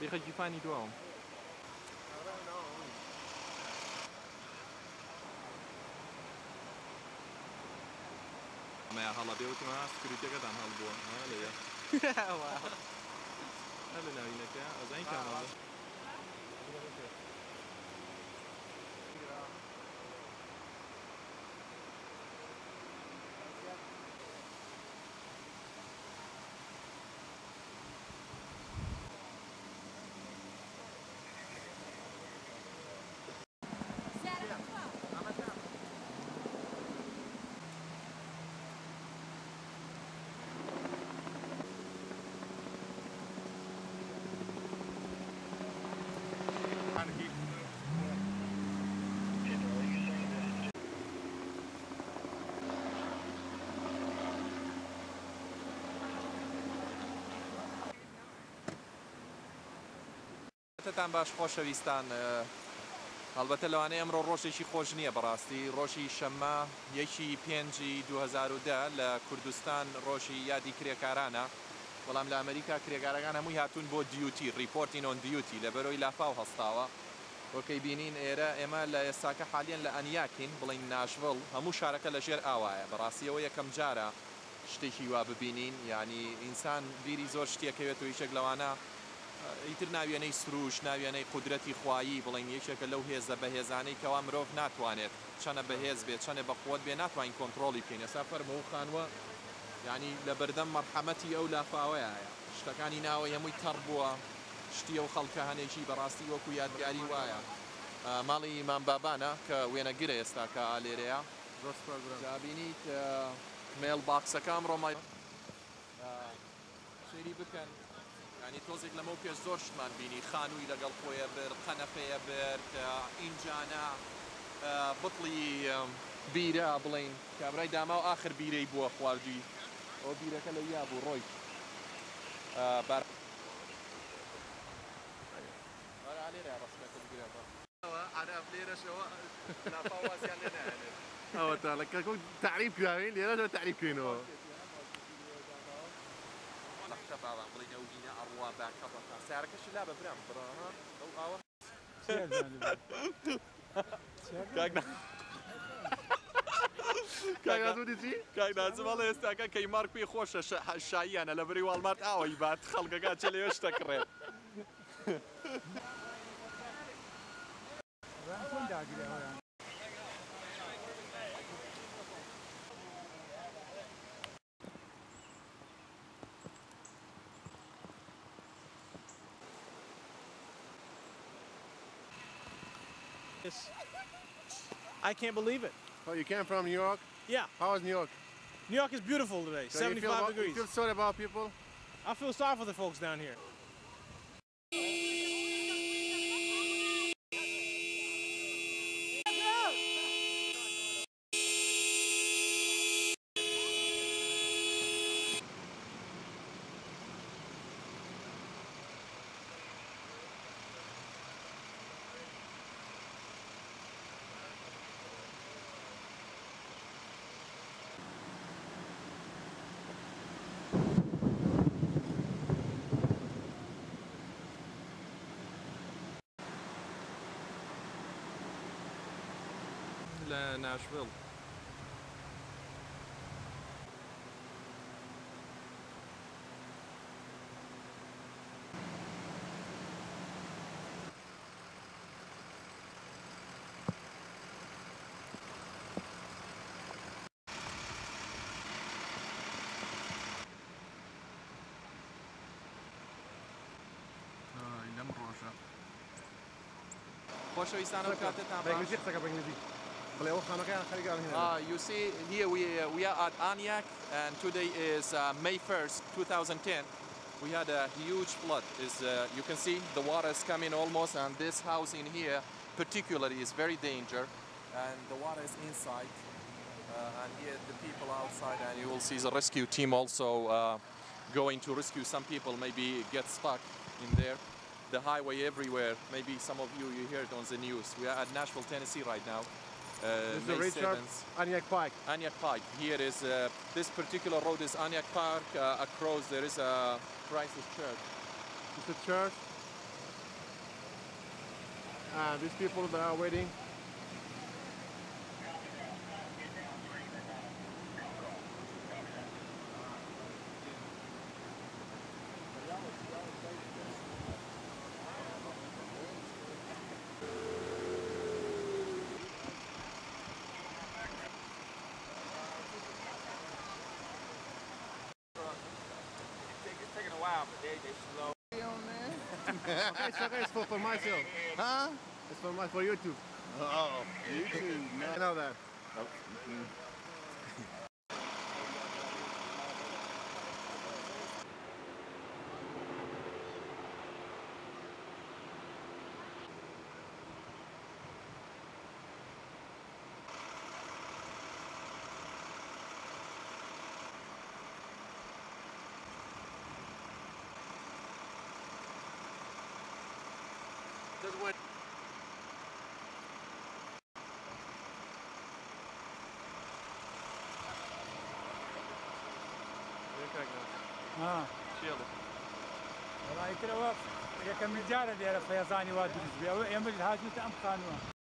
Die gaat you find it wrong? I don't know. Med alla bilderna skulle het tycka den halv bra. Ja, eller ja. Wow. Eller när vi leker. Alltså تان باش خۆشەویستان هەڵبەتە لەوانە ئەمڕۆ ڕۆژێکی خۆش نییە بەڕاستی ڕۆژی شەممە یەکی پێنجی 2010 لە کوردستان ڕۆژی یادی کرێکارانە بەڵام لە ئەمریکا کرێگارەکان هەمووی هاتوون بۆ دیوتی ریپۆرتی نۆن دیوتی لە بەرۆی لافااو هەستاوە وەکەی بینین ئێرە ئێمە لە ئێستاکە حالێن لە ئەنیاکین بڵین ناشڤڵ هەموو شارەکە لە ژێر ئاوایە بەڕاستیەوە یەکەم جارە شتێکی وا ببینین ینی ئینسان بیری زۆر شتێکەوێت و هیچێک لەوانە ئیتر ناوێنەی سروش ناوێنەی قدرەتی خوایی بڵین یەکێکە لەو هێزە بەهێزانەی کەوا مرۆڤ ناتوانێت چەنە بەهێز بێت چەنە بە قوت بێ ناتوانین کۆنتترۆلی پێین ێسا فەرمە و خانوە ینی لە بەردەم مەرحەمەتی ئەو لافاوەیە شتەکانی ناوە هەمووی تەڕ بووە شتی ئەو خەڵکە هەنێکی بەڕاستی وەکو یادگاری وایە ماڵی ئیمان بابانە کە وێنەگرە ئێستا کە ئالێرەیە جابینیت مێل باخسەکەم ڕۆمای شێری بکەن. يعني توزيق لموكي زورشمان بيني خانو إلى قلقو يبر قنفي يبر إنجانا آه، بطلي بيرة بلين كابراي داماو آخر بيرة يبو أخواردي أو بيرة كاليابو روي آه، بار أنا أفليرا شو؟ أنا فواز يعني أنا. أوه تعال كم تعريف كاين؟ ليه لازم تعريف كينو؟ باشە باوان بڵین ئەو بینە ئەڕوا باکە بڕ سارەکەش لا بە برام بڕ ئەو ئاوە کاگنازودیجی کاگنازم بەڵێ ئێستاکە کەی مار پێی خۆشە شاییانە لە بری واڵمات ئاوەی بات خەڵگەکە چ لێ شتە کڕێت داگرێ It's, I can't believe it. Oh, you came from New York? Yeah. How was New York? New York is beautiful today, so 75 you degrees. You feel sorry about people? I feel sorry for the folks down here. لناشفيل آه، لم روشا کاتت هم بانگلیزی خطا که بانگلیزی Uh, you see, here we, uh, we are at Aniak, and today is uh, May 1st, 2010. We had a huge flood. Is uh, you can see the water is coming almost, and this house in here, particularly, is very danger. And the water is inside, uh, and here the people outside, and you will see the rescue team also uh, going to rescue some people. Maybe get stuck in there the highway everywhere. Maybe some of you, you hear it on the news. We are at Nashville, Tennessee right now uh, Mr. Richard Anyak Park. Anyak Park. Here is uh, this particular road is Anyak Park. Uh, across there is a crisis Church. It's a church. Uh, these people that are waiting they slow. okay, so okay, it's for, for myself. Huh? It's for my for YouTube. oh, YouTube. man, I know that. Oh. Mm -hmm. الواد Kijk nou. Ah. والله يكره يا كم جاره ديال فيضاني واد بالنسبه يا مجد حاجه ام خانوه